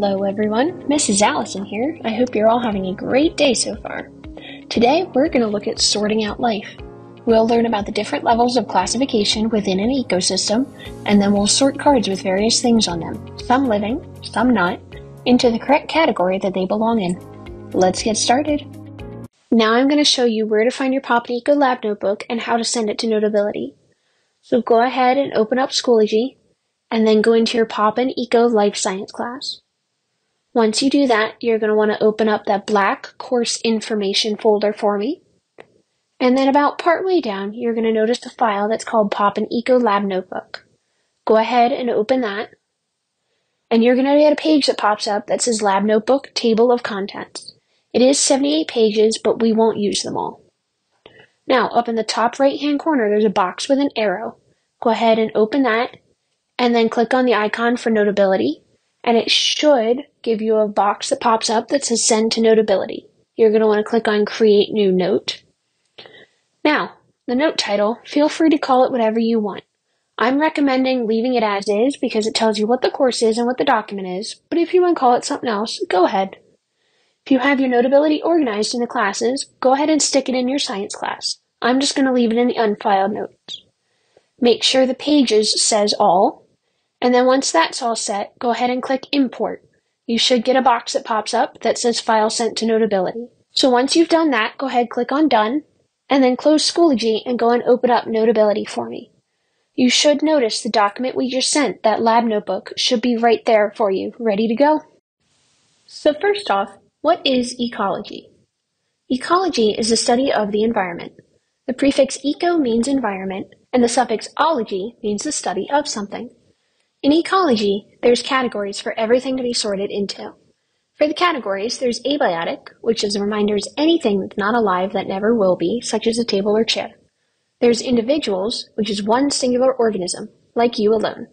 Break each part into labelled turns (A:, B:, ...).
A: Hello, everyone. Mrs. Allison here. I hope you're all having a great day so far. Today, we're going to look at sorting out life. We'll learn about the different levels of classification within an ecosystem, and then we'll sort cards with various things on them, some living, some not, into the correct category that they belong in. Let's get started. Now I'm going to show you where to find your Pop Eco Lab notebook and how to send it to Notability. So go ahead and open up Schoology and then go into your Pop and Eco Life Science class. Once you do that, you're going to want to open up that black course information folder for me. And then about partway down, you're going to notice a file that's called Pop and Eco Lab Notebook. Go ahead and open that. And you're going to get a page that pops up that says Lab Notebook Table of Contents. It is 78 pages, but we won't use them all. Now, up in the top right hand corner, there's a box with an arrow. Go ahead and open that and then click on the icon for Notability, and it should give you a box that pops up that says Send to Notability. You're going to want to click on Create New Note. Now, the note title, feel free to call it whatever you want. I'm recommending leaving it as is because it tells you what the course is and what the document is, but if you want to call it something else, go ahead. If you have your notability organized in the classes, go ahead and stick it in your science class. I'm just going to leave it in the unfiled notes. Make sure the pages says all, and then once that's all set, go ahead and click Import. You should get a box that pops up that says File Sent to Notability. So once you've done that, go ahead, click on Done, and then close Schoology and go and open up Notability for me. You should notice the document we just sent, that lab notebook, should be right there for you, ready to go. So first off, what is ecology? Ecology is the study of the environment. The prefix eco means environment, and the suffix ology means the study of something. In ecology, there's categories for everything to be sorted into. For the categories, there's abiotic, which is a reminder is anything that's not alive that never will be, such as a table or chair. There's individuals, which is one singular organism, like you alone.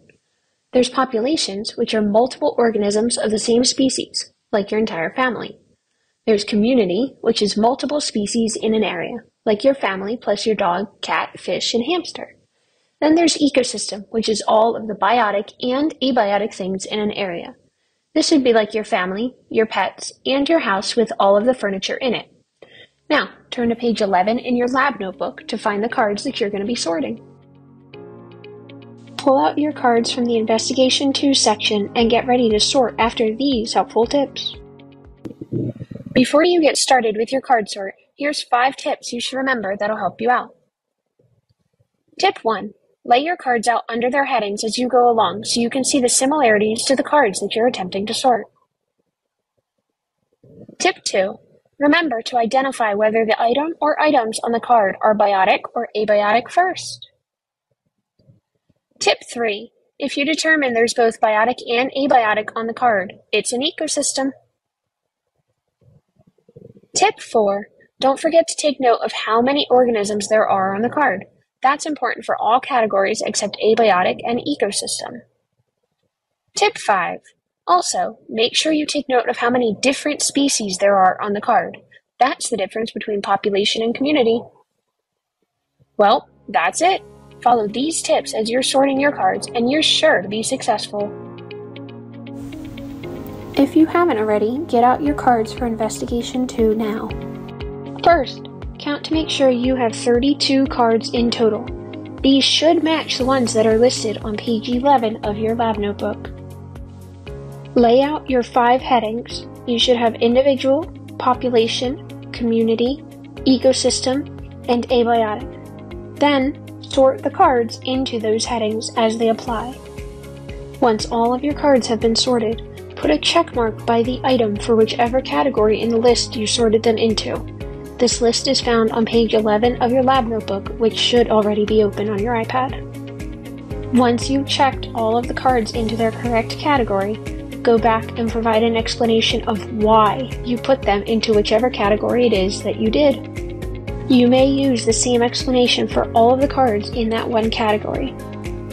A: There's populations, which are multiple organisms of the same species, like your entire family. There's community, which is multiple species in an area, like your family plus your dog, cat, fish, and hamster. Then there's ecosystem, which is all of the biotic and abiotic things in an area. This would be like your family, your pets, and your house with all of the furniture in it. Now, turn to page 11 in your lab notebook to find the cards that you're going to be sorting. Pull out your cards from the Investigation 2 section and get ready to sort after these helpful tips. Before you get started with your card sort, here's five tips you should remember that'll help you out. Tip 1 Lay your cards out under their headings as you go along so you can see the similarities to the cards that you're attempting to sort. Tip 2. Remember to identify whether the item or items on the card are biotic or abiotic first. Tip 3. If you determine there's both biotic and abiotic on the card, it's an ecosystem. Tip 4. Don't forget to take note of how many organisms there are on the card. That's important for all categories except abiotic and ecosystem. Tip 5. Also, make sure you take note of how many different species there are on the card. That's the difference between population and community. Well, that's it. Follow these tips as you're sorting your cards, and you're sure to be successful. If you haven't already, get out your cards for Investigation 2 now. First, count to make sure you have 32 cards in total. These should match the ones that are listed on page 11 of your lab notebook. Lay out your five headings. You should have individual, population, community, ecosystem, and abiotic. Then, sort the cards into those headings as they apply. Once all of your cards have been sorted, put a check mark by the item for whichever category in the list you sorted them into. This list is found on page 11 of your lab notebook, which should already be open on your iPad. Once you've checked all of the cards into their correct category, go back and provide an explanation of why you put them into whichever category it is that you did. You may use the same explanation for all of the cards in that one category.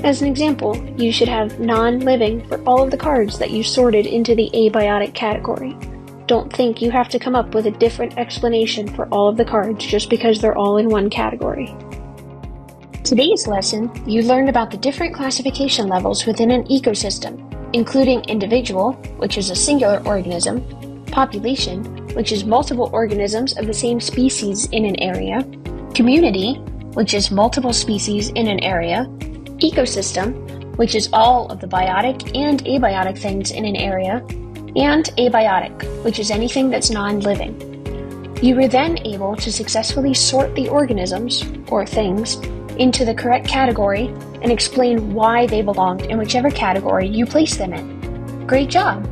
A: As an example, you should have non-living for all of the cards that you sorted into the abiotic category. Don't think you have to come up with a different explanation for all of the cards just because they're all in one category. Today's lesson, you learned about the different classification levels within an ecosystem. including individual, which is a singular organism, population, which is multiple organisms of the same species in an area, community, which is multiple species in an area, ecosystem, which is all of the biotic and abiotic things in an area, and abiotic, which is anything that's non living. You were then able to successfully sort the organisms, or things, into the correct category and explain why they belonged in whichever category you placed them in. Great job!